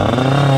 Uh...